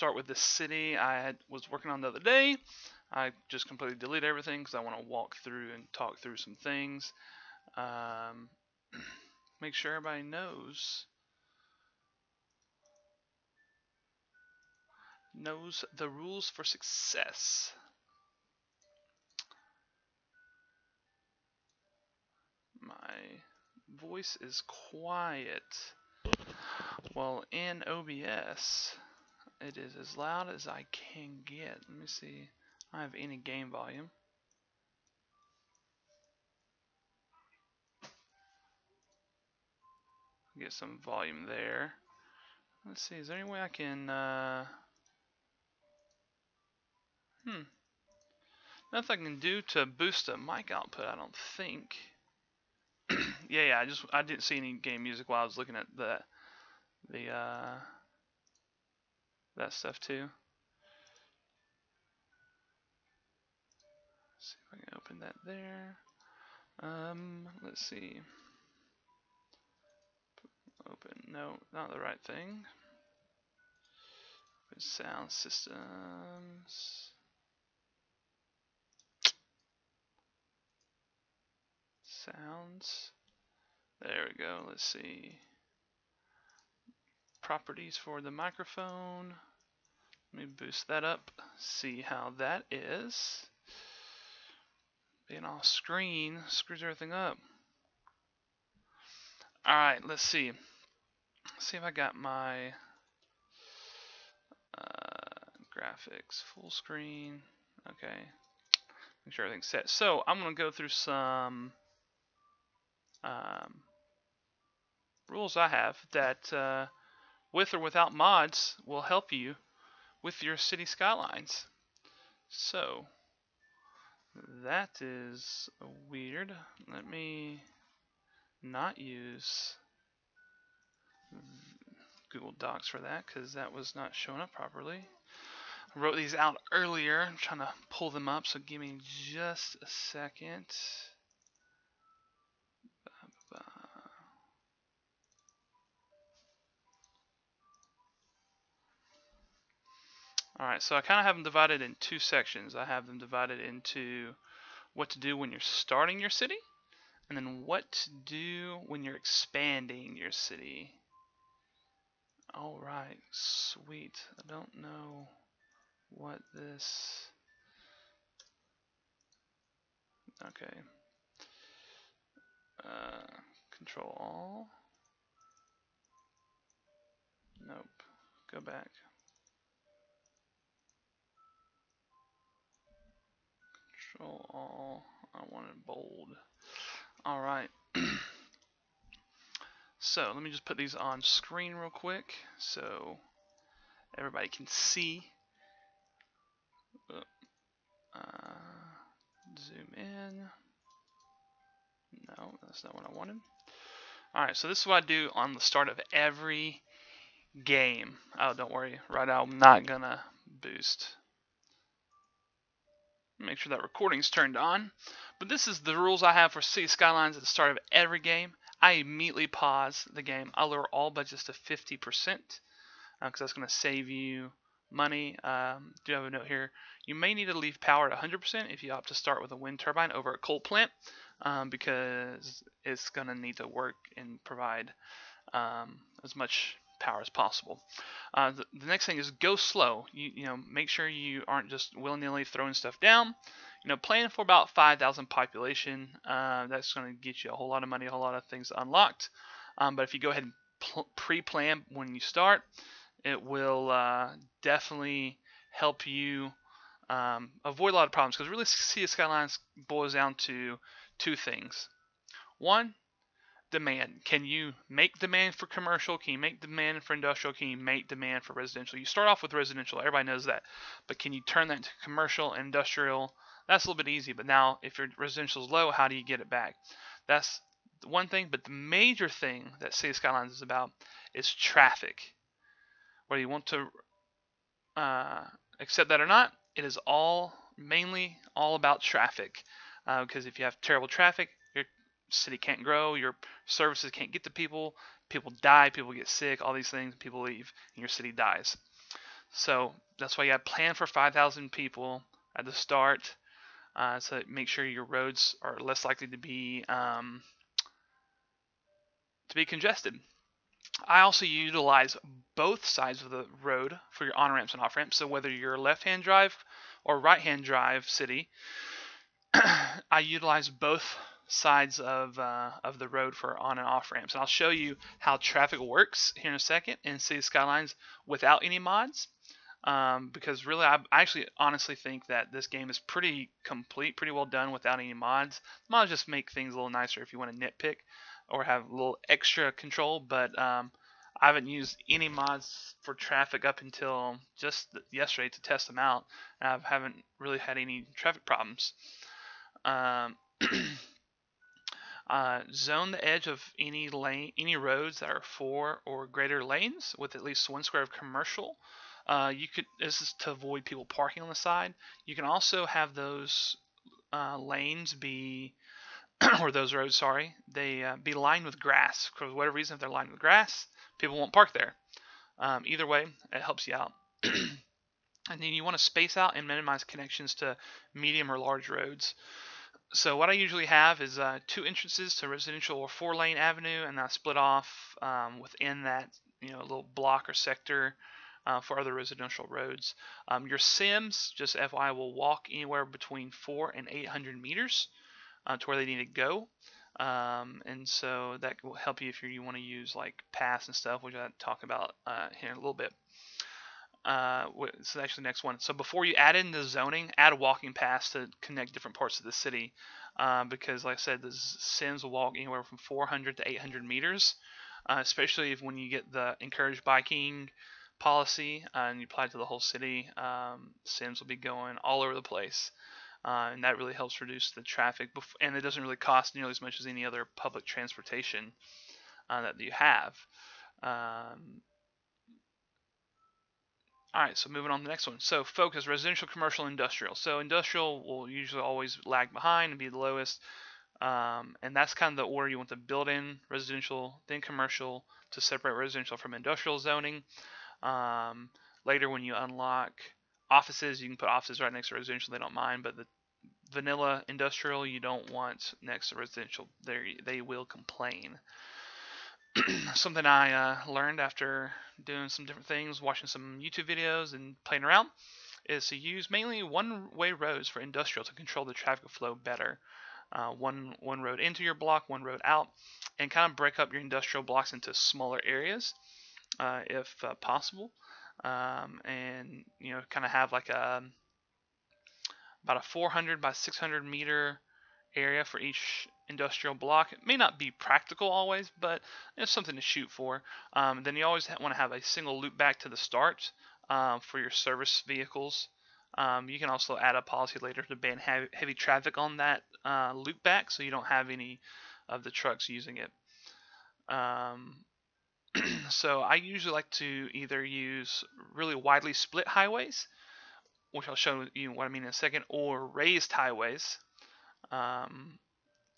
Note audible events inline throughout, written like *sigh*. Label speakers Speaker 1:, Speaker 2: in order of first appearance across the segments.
Speaker 1: start with the city I had, was working on the other day. I just completely deleted everything because I want to walk through and talk through some things. Um, *clears throat* make sure everybody knows knows the rules for success. My voice is quiet. Well, in OBS, it is as loud as I can get. Let me see. I have any game volume. Get some volume there. Let's see, is there any way I can, uh, hmm. Nothing I can do to boost the mic output, I don't think. *clears throat* yeah, yeah, I just, I didn't see any game music while I was looking at the, the, uh, that stuff too. see if I can open that there. Um, let's see. Open, no, not the right thing. Open sound systems. Sounds. There we go, let's see. Properties for the microphone. Let me boost that up, see how that is. Being off screen screws everything up. Alright, let's see. Let's see if I got my uh, graphics full screen. Okay. Make sure everything's set. So I'm going to go through some um, rules I have that uh, with or without mods will help you with your city skylines. So that is weird. Let me not use Google Docs for that because that was not showing up properly. I wrote these out earlier. I'm trying to pull them up, so give me just a second. Alright, so I kind of have them divided in two sections. I have them divided into what to do when you're starting your city, and then what to do when you're expanding your city. Alright, sweet. I don't know what this... Okay. Uh, control all. Nope. Go back. All. I wanted bold. All right. *clears throat* so let me just put these on screen real quick so everybody can see. Uh, zoom in. No, that's not what I wanted. Alright, so this is what I do on the start of every game. Oh, don't worry. Right now, I'm not going to boost Make sure that recording's turned on. But this is the rules I have for City Skylines at the start of every game. I immediately pause the game. I lower all budgets to 50% because uh, that's going to save you money. Um, do have a note here. You may need to leave power at 100% if you opt to start with a wind turbine over a coal plant um, because it's going to need to work and provide um, as much power as possible. Uh, the, the, next thing is go slow. You, you know, make sure you aren't just willy-nilly throwing stuff down. You know, plan for about 5,000 population. Uh, that's going to get you a whole lot of money, a whole lot of things unlocked. Um, but if you go ahead and pre-plan when you start, it will uh, definitely help you um, avoid a lot of problems. Because really, City Skylines boils down to two things. One, demand. Can you make demand for commercial? Can you make demand for industrial? Can you make demand for residential? You start off with residential, everybody knows that. But can you turn that into commercial, industrial? That's a little bit easy. But now, if your residential is low, how do you get it back? That's one thing. But the major thing that City Skylines is about is traffic. Whether you want to uh, accept that or not, it is all mainly all about traffic. Uh, because if you have terrible traffic, city can't grow, your services can't get to people, people die, people get sick, all these things, people leave, and your city dies. So that's why you to plan for 5,000 people at the start. Uh, so make sure your roads are less likely to be um, to be congested. I also utilize both sides of the road for your on ramps and off ramps. So whether you're left-hand drive or right-hand drive city, *clears throat* I utilize both sides of uh, of the road for on and off ramps. And I'll show you how traffic works here in a second in City Skylines without any mods. Um, because really, I actually honestly think that this game is pretty complete, pretty well done without any mods. Mods just make things a little nicer if you want to nitpick or have a little extra control. But um, I haven't used any mods for traffic up until just yesterday to test them out, and I haven't really had any traffic problems. Um, *clears throat* Uh, zone the edge of any lane, any roads that are four or greater lanes with at least one square of commercial. Uh, you could this is to avoid people parking on the side. You can also have those uh, lanes be *clears throat* or those roads, sorry, they uh, be lined with grass. For whatever reason, if they're lined with grass, people won't park there. Um, either way, it helps you out. *clears throat* and then you want to space out and minimize connections to medium or large roads so what I usually have is uh, two entrances to residential or four lane avenue and I split off um, within that you know little block or sector uh, for other residential roads. Um, your Sims, just FYI, will walk anywhere between four and 800 meters uh, to where they need to go. Um, and so that will help you if you want to use like paths and stuff, which I'll talk about uh, here in a little bit uh, so actually the next one. So before you add in the zoning, add a walking path to connect different parts of the city, uh, because like I said, the Sims will walk anywhere from 400 to 800 meters, uh, especially if when you get the encourage biking policy uh, and you apply it to the whole city, um, Sims will be going all over the place. Uh, and that really helps reduce the traffic, and it doesn't really cost nearly as much as any other public transportation uh, that you have. Um, all right, so moving on to the next one. So focus, residential, commercial, industrial. So industrial will usually always lag behind and be the lowest. Um, and that's kind of the order you want to build in residential, then commercial to separate residential from industrial zoning. Um, later when you unlock offices, you can put offices right next to residential, they don't mind, but the vanilla industrial you don't want next to residential. They, they will complain. *clears throat* something I uh, learned after doing some different things, watching some YouTube videos and playing around, is to use mainly one-way roads for industrial to control the traffic flow better. Uh, one one road into your block, one road out, and kind of break up your industrial blocks into smaller areas, uh, if uh, possible, um, and you know kind of have like a about a 400 by 600 meter area for each industrial block. It may not be practical always, but it's something to shoot for. Um, then you always want to have a single loop back to the start um, for your service vehicles. Um, you can also add a policy later to ban heavy, heavy traffic on that uh, loop back so you don't have any of the trucks using it. Um, *clears throat* so I usually like to either use really widely split highways, which I'll show you what I mean in a second, or raised highways, um,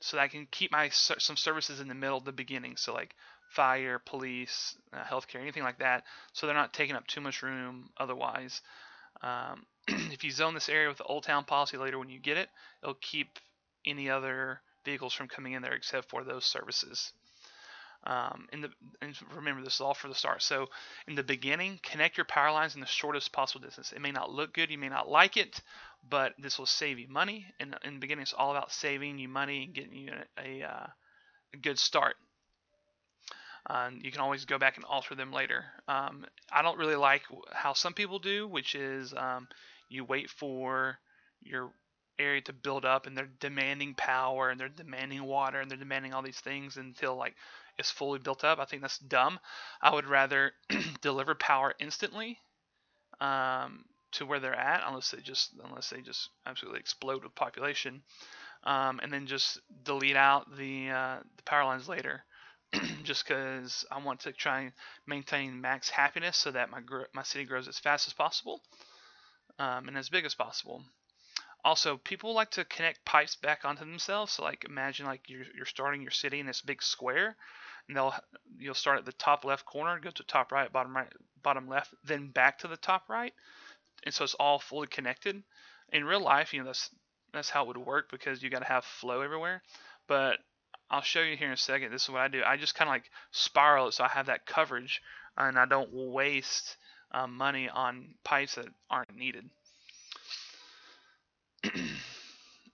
Speaker 1: so that I can keep my some services in the middle the beginning. So like fire, police, uh, healthcare, anything like that. So they're not taking up too much room otherwise. Um, *clears throat* if you zone this area with the Old Town policy later when you get it, it'll keep any other vehicles from coming in there except for those services. Um, in the and remember this is all for the start. So in the beginning, connect your power lines in the shortest possible distance. It may not look good, you may not like it, but this will save you money. And in the beginning, it's all about saving you money and getting you a, a, a good start. Uh, you can always go back and alter them later. Um, I don't really like how some people do, which is um, you wait for your area to build up and they're demanding power and they're demanding water and they're demanding all these things until like is fully built up. I think that's dumb. I would rather *clears throat* deliver power instantly um, to where they're at, unless they just unless they just absolutely explode with population, um, and then just delete out the uh, the power lines later. *clears throat* just because I want to try and maintain max happiness so that my my city grows as fast as possible um, and as big as possible. Also, people like to connect pipes back onto themselves. So, like, imagine like you're, you're starting your city in this big square, and they'll you'll start at the top left corner, go to top right, bottom right, bottom left, then back to the top right, and so it's all fully connected. In real life, you know that's that's how it would work because you got to have flow everywhere. But I'll show you here in a second. This is what I do. I just kind of like spiral it so I have that coverage and I don't waste um, money on pipes that aren't needed.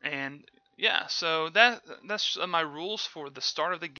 Speaker 1: And yeah, so that that's uh, my rules for the start of the